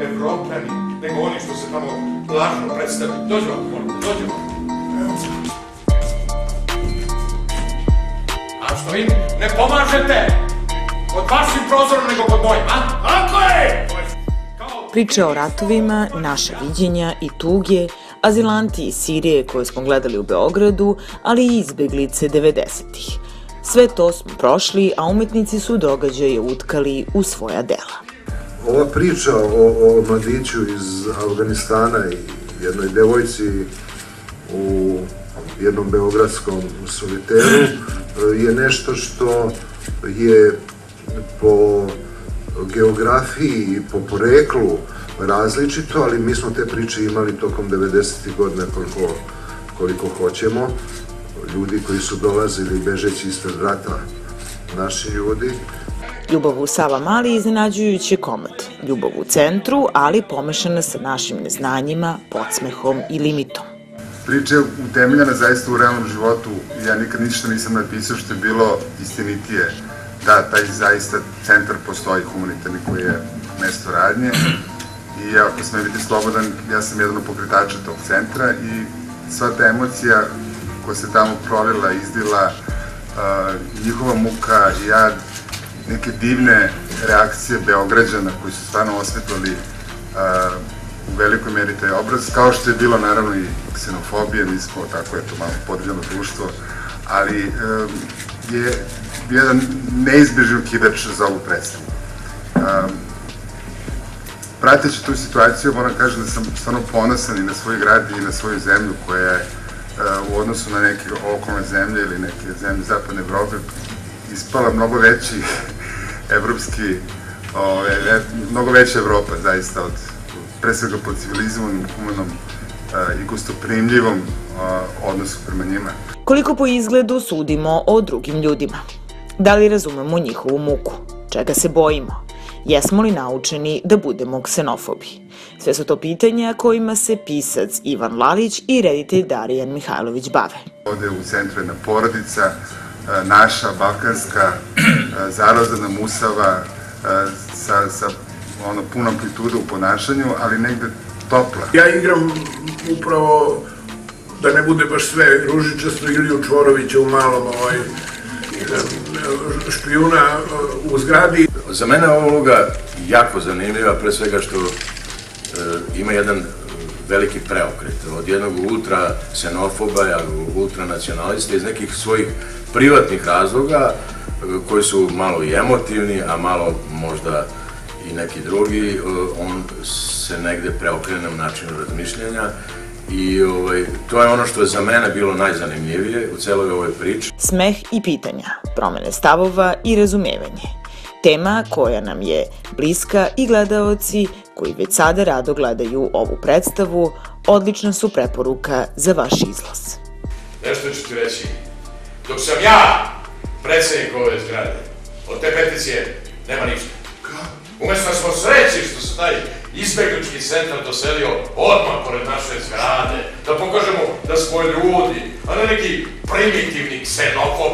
Evropljani, nego oni što se tamo lažno predstavljaju. Dođi vam, molim te, dođi vam. A što im ne pomažete? Pod vašim prozorom nego pod mojim, a? Tako je! Priče o ratovima, naša viđenja i tuge, azilanti iz Sirije koje smo gledali u Beogradu, ali i izbeglice 90-ih. Sve to smo prošli, a umetnici su događaje utkali u svoja dela. Ova priča o, o mladiću iz Afganistana i jednoj devojci u jednom beogradskom soliteru je nešto što je po geografiji i po poreklu različito, ali mi smo te priče imali tokom 90. godina koliko, koliko hoćemo. Ljudi koji su dolazili bežeći ispred rata, naši ljudi, Ljubav u Sava Mali iznenađujući komad. Ljubav u centru, ali pomešana sa našim neznanjima, podsmehom i limitom. Priča je utemeljena zaista u realnom životu. Ja nikad ništa nisam napisao što je bilo istinitije. Da, taj zaista centar postoji humanitarni koji je mesto radnje. I ako sam biti slobodan, ja sam jedan od pokretača tog centra i sva ta emocija koja se tamo prolila, izdila, uh, njihova muka, jad, neke divne reakcije Beograđana koji su stvarno osvetlali u velikoj meri taj obraz, kao što je bilo naravno i ksenofobija, mi smo tako eto malo podeljeno društvo, ali je jedan neizbežan kidač za ovu predstavu. Prateći tu situaciju, moram kažem da sam stvarno ponosan i na svoj grad i na svoju zemlju koja je u odnosu na neke okolne zemlje ili neke zemlje zapadne Evrope ispala mnogo veći evropski, ove, mnogo veća Evropa zaista od pre svega pod civilizmom, humanom uh, i gostoprimljivom uh, odnosu prema njima. Koliko po izgledu sudimo o drugim ljudima? Da li razumemo njihovu muku? Čega se bojimo? Jesmo li naučeni da budemo ksenofobi? Sve su to pitanja kojima se pisac Ivan Lalić i reditelj Darijan Mihajlović bave. Ovde u centru jedna porodica, naša, balkanska, zarazana musava, sa, sa ono, puno amplituda u ponašanju, ali negde topla. Ja igram upravo da ne bude baš sve ružičasto Iliju Čvorovića u malom ovaj, špijuna u zgradi. Za mene je ova uloga jako zanimljiva, pre svega što e, ima jedan veliki preokret. Od jednog ultra ksenofoba, ultra nacionalista iz nekih svojih privatnih razloga, koji su malo i emotivni, a malo možda i neki drugi, on se negde preokrene u načinu razmišljanja i ovaj, to je ono što je za mene bilo najzanimljivije u celoj ovoj priči. Smeh i pitanja, promene stavova i razumevanje. Tema koja nam je bliska i gledaoci koji već sada rado gledaju ovu predstavu, odlična su preporuka za vaš izlaz. Nešto ću ti reći. Dok sam ja predsednik ove zgrade, od te peticije nema ništa. Umesto da smo sreći što se taj izbeglički centar doselio odmah pored naše zgrade, da pokažemo da smo ljudi, a ne neki primitivni ksenofobi.